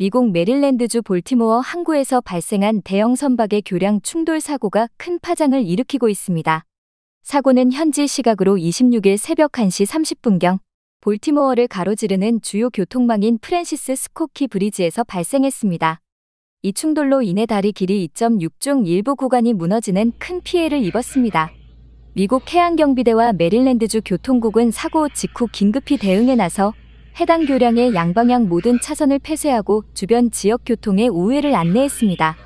미국 메릴랜드주 볼티모어 항구에서 발생한 대형 선박의 교량 충돌 사고가 큰 파장을 일으키고 있습니다. 사고는 현지 시각으로 26일 새벽 1시 30분경 볼티모어를 가로지르는 주요 교통망인 프랜시스 스콧 키 브리지에서 발생했습니다. 이 충돌로 인해 다리 길이 2.6중 일부 구간이 무너지는 큰 피해를 입었습니다. 미국 해양경비대와 메릴랜드주 교통국은 사고 직후 긴급히 대응에 나서 해당 교량의 양방향 모든 차선을 폐쇄하고 주변 지역 교통에 우회를 안내했습니다.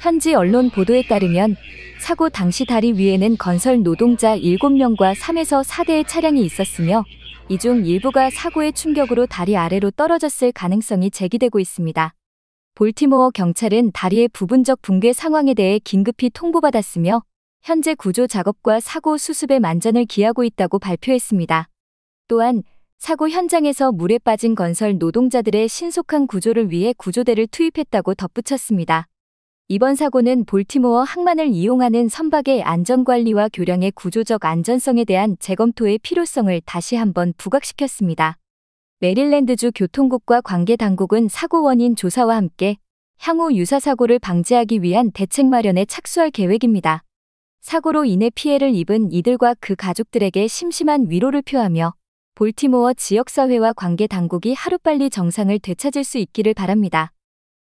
현지 언론 보도에 따르면 사고 당시 다리 위에는 건설 노동자 7명과 3에서 4대의 차량이 있었으며 이 중 일부가 사고의 충격으로 다리 아래로 떨어졌을 가능성이 제기되고 있습니다. 볼티모어 경찰은 다리의 부분적 붕괴 상황에 대해 긴급히 통보받았으며 현재 구조 작업과 사고 수습에 만전을 기하고 있다고 발표했습니다. 또한 사고 현장에서 물에 빠진 건설 노동자들의 신속한 구조를 위해 구조대를 투입했다고 덧붙였습니다. 이번 사고는 볼티모어 항만을 이용하는 선박의 안전관리와 교량의 구조적 안전성에 대한 재검토의 필요성을 다시 한번 부각시켰습니다. 메릴랜드주 교통국과 관계 당국은 사고 원인 조사와 함께 향후 유사 사고를 방지하기 위한 대책 마련에 착수할 계획입니다. 사고로 인해 피해를 입은 이들과 그 가족들에게 심심한 위로를 표하며 볼티모어 지역사회와 관계 당국이 하루빨리 정상을 되찾을 수 있기를 바랍니다.